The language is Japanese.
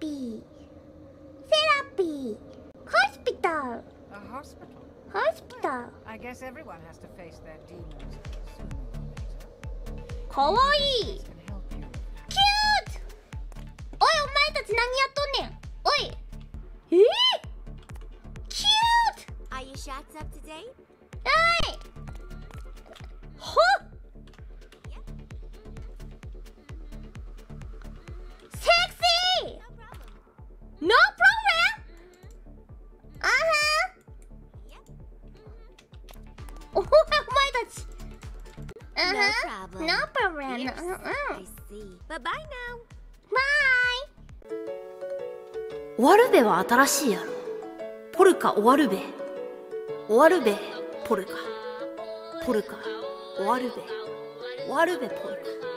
ピーセラピーホスピタル A hospital. ホスピタル I guess everyone has to face their demons sooner or later. かわいい.キュートおいお前たち何やっとんねんおいえー、キュート Are shots up? はいおお前たち。No あ problem. は No problem. うんうん Yes, I see. Bye bye now. バイ終わるべは新しいやろ。ポルカ終わるべ。終わるべポルカ。ポルカ。終わるべ。終わるべポルカ